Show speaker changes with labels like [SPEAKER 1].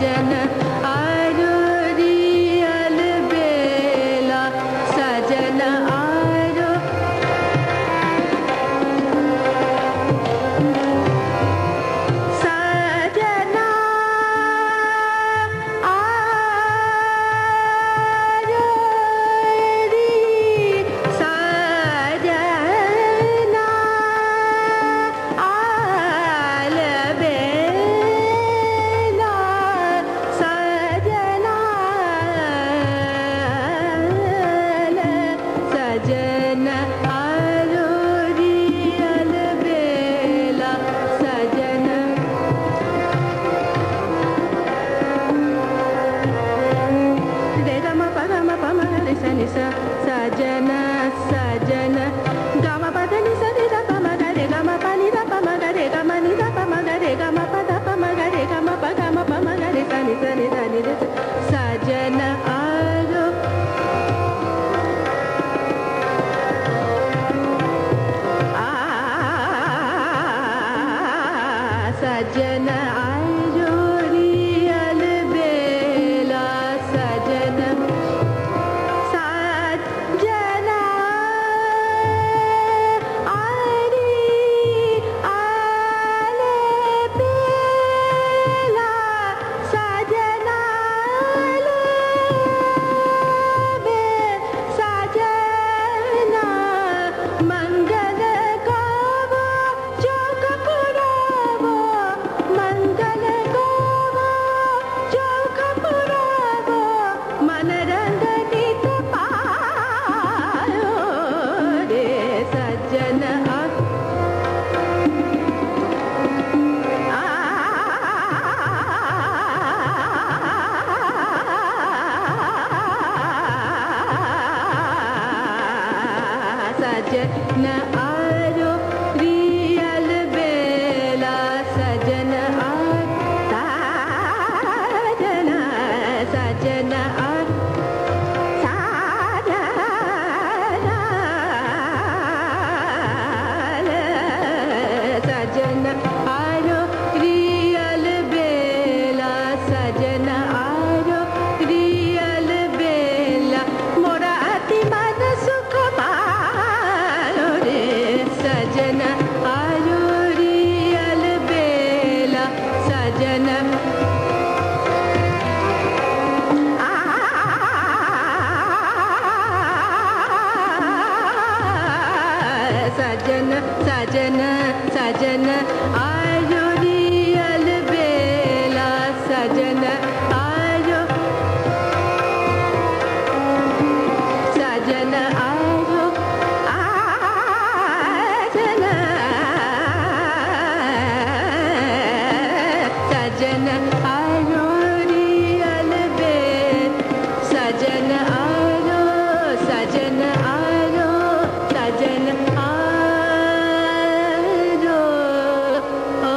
[SPEAKER 1] जन సని సజన సజన. గమ పద ని సరి ద పమ గరే గమ పని ద పమ గరే గమ ని ద పమ గరే గమ పద పమ గరే గమ ప గమ పమ గరే సని సని సని సజన ఆరో. సజన न आ सजन आ